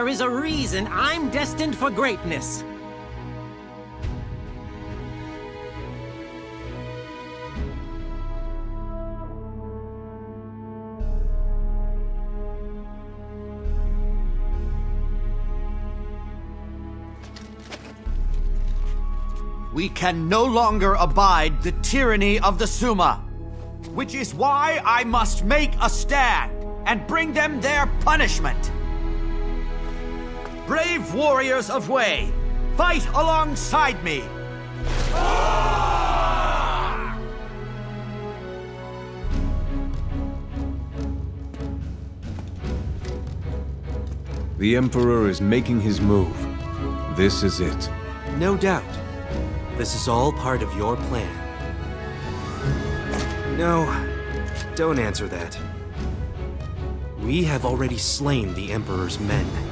There is a reason I'm destined for greatness. We can no longer abide the tyranny of the Sima, which is why I must make a stand and bring them their punishment. Brave warriors of Wei, fight alongside me! The Emperor is making his move. This is it. No doubt. This is all part of your plan. No, don't answer that. We have already slain the Emperor's men.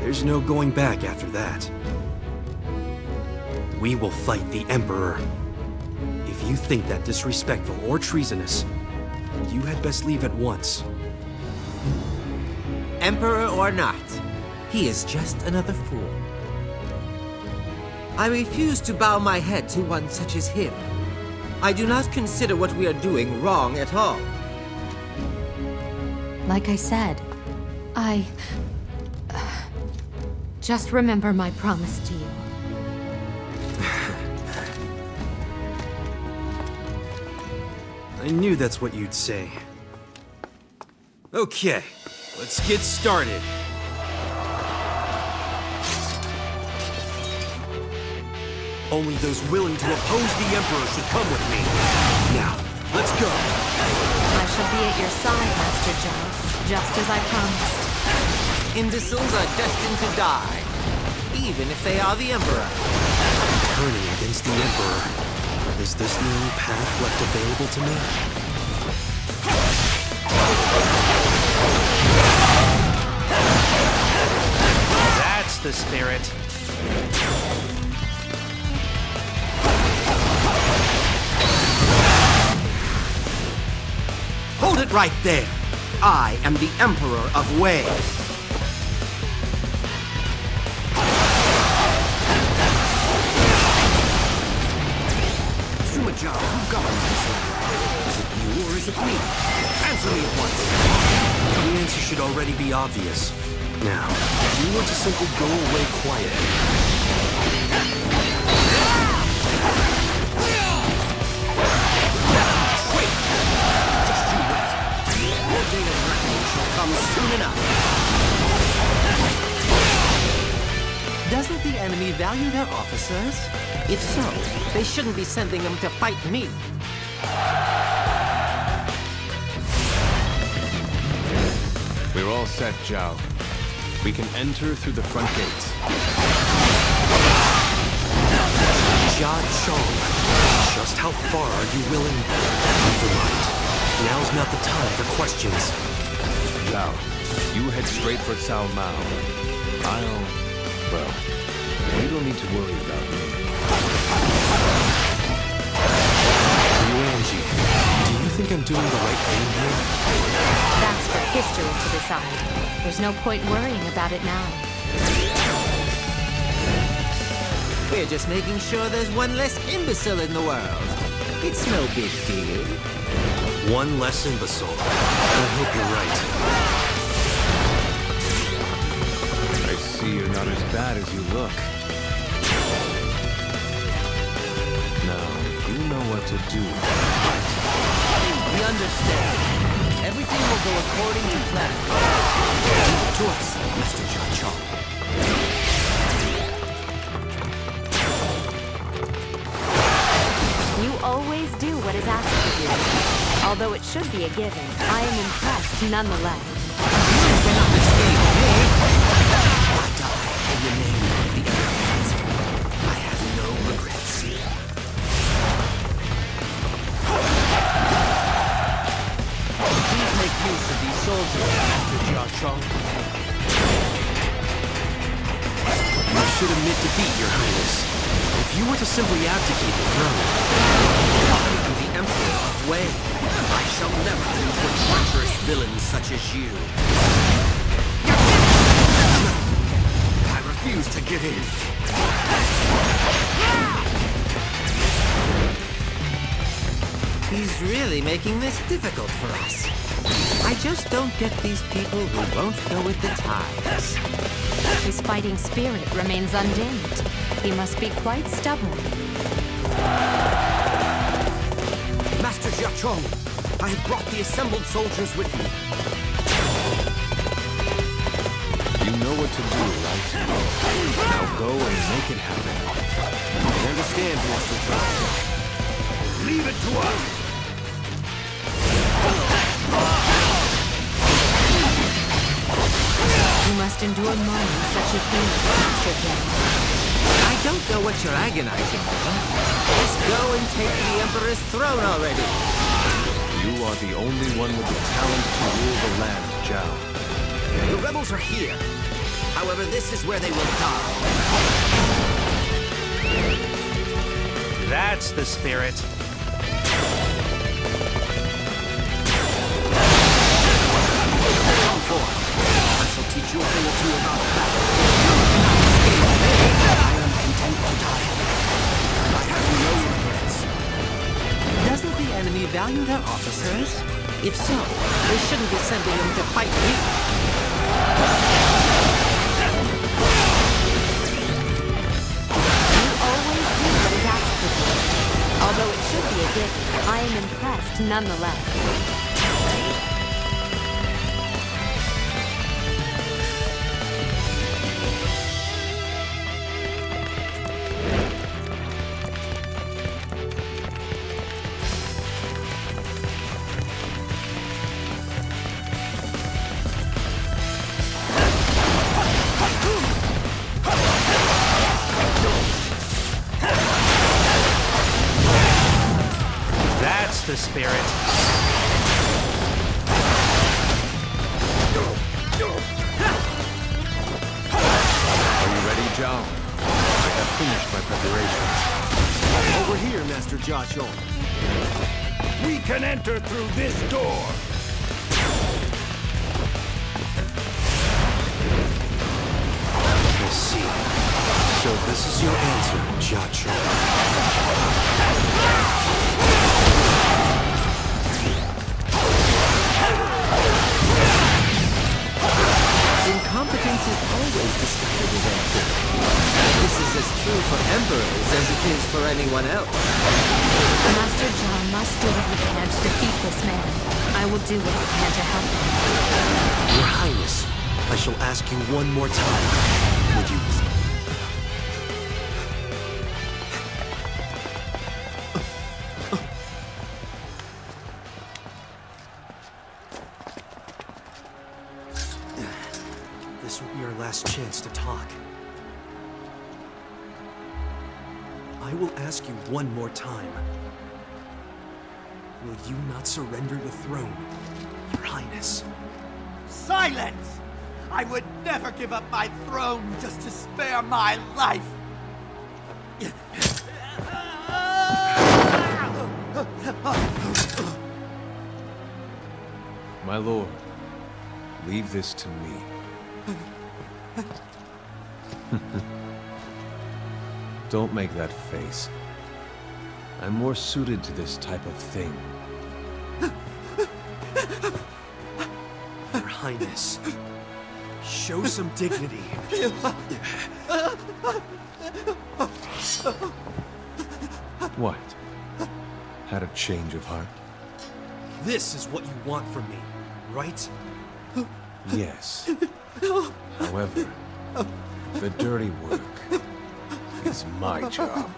There's no going back after that. We will fight the Emperor. If you think that disrespectful or treasonous, then you had best leave at once. Emperor or not, he is just another fool. I refuse to bow my head to one such as him. I do not consider what we are doing wrong at all. Like I said, I... Just remember my promise to you. I knew that's what you'd say. Okay, let's get started. Only those willing to oppose the Emperor should come with me. Now, let's go. I shall be at your side, Master Zhao, just as I promised. Imbeciles are destined to die, even if they are the Emperor. Turning against the Emperor. Is this the only path left available to me? That's the spirit. Hold it right there! I am the Emperor of Wei. Me? Answer me at once! The answer should already be obvious. Now, if you were to simply go away quietly, soon enough. Doesn't the enemy value their officers? If so, they shouldn't be sending them to fight me. We're all set, Zhao. We can enter through the front gates. Jia Chong, just how far are you willing? Never mind. Now's not the time for questions. Zhao, you head straight for Cao Mao. I'll... well, you don't need to worry about me. Think I'm doing the right thing here? That's for history to decide. There's no point worrying about it now. We're just making sure there's one less imbecile in the world. It's no big deal. One less imbecile. I hope you're right. I see you're not as bad as you look. Now, you know what to do. Understand. Everything will go according to plan. To us, Master Jia Chong. You always do what is asked of you. Although it should be a given, I am impressed nonetheless. Master You should admit defeat, Your Highness. If you were to simply abdicate the throne, I am the Emperor of Wei. I shall never lose to treacherous villain such as you. I refuse to give in. He's really making this difficult for us. I just don't get these people who won't go with the tides. His fighting spirit remains undimmed. He must be quite stubborn. Master Jia Chong, I have brought the assembled soldiers with me. You know what to do, right? Now go and make it happen. I understand, Master Jia Chong. Leave it to us. You must endure moments such as these, Master I don't know what you're agonizing over. Just go and take the Emperor's throne already. You are the only one with the talent to rule the land, Zhao. The rebels are here. However, this is where they will die. That's the spirit. Come forth. Teach you a thing or two about battle. Doesn't the enemy value their officers? If so, they shouldn't be sending them to fight. You. Although it should be a given, I am impressed nonetheless. The spirit. Are you ready, Zhao? I have finished my preparations. Over here, Master Jia Chong. We can enter through this door. I see. So this is your answer, Jia Chong. Incompetence is always discovered as answer. This is as true for emperors as it is for anyone else. Master John must do what he can to defeat this man. I will do what I can to help him. Your Highness, I shall ask you one more time. Last chance to talk. I will ask you one more time. Will you not surrender the throne, Your Highness? Silence! I would never give up my throne just to spare my life. My lord, leave this to me. Don't make that face. I'm more suited to this type of thing. Your Highness, show some dignity. What? Had a change of heart? This is what you want from me, right? Yes. However, the dirty work is my job.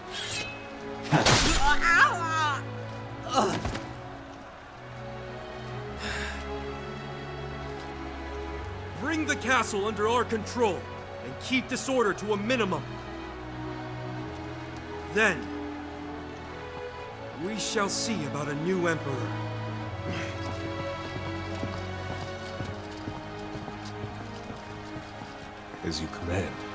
Bring the castle under our control and keep disorder to a minimum. Then, we shall see about a new emperor. As you command.